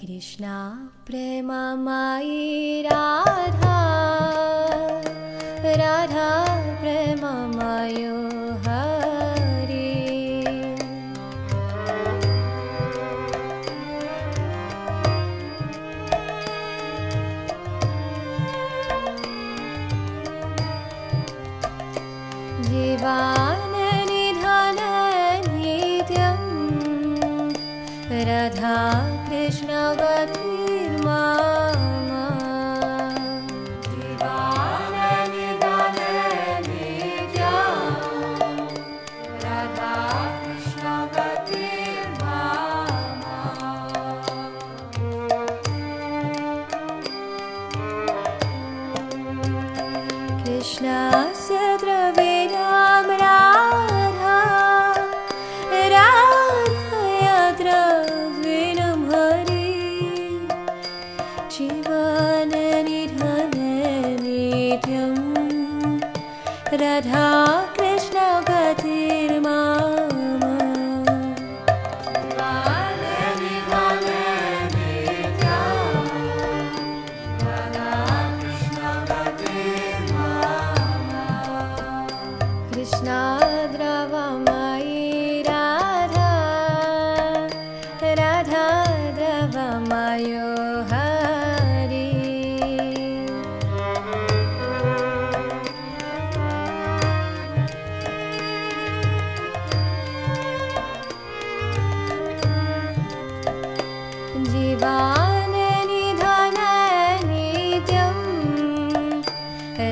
कृष्णा प्रेममयी राधा। राधा प्रेममयो हरि। जीवाननिधननित्यं द्रविणां राधा राधया द्रविणं हरि जीवननिधननित्यं राधा राधा हरि जीवाननिधननित्यं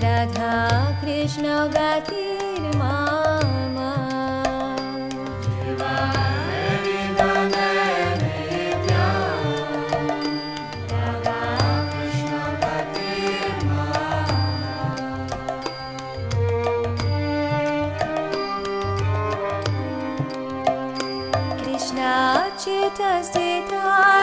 राधा कृष्णा चितस्थिता राधा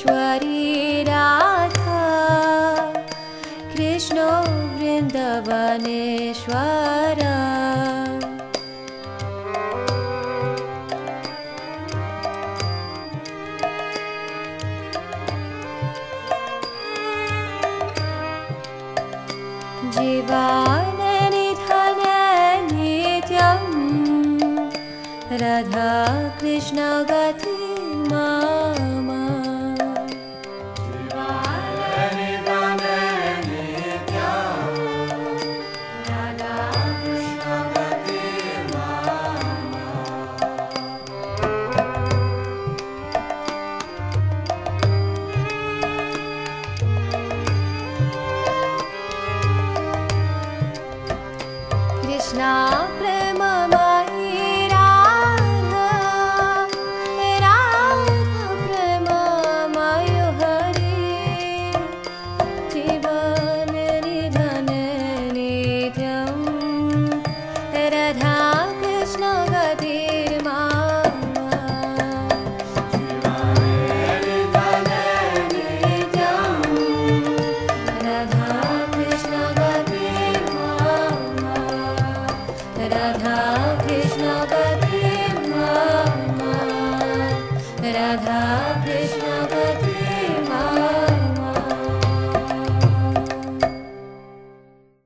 वृन्दावनेश्वरी राधा कृष्णो वृन्दवनेश्वर। जीवाननिधननित्यं। राधा कृष्णगति कृष्णा राधा कृष्ण गति राधा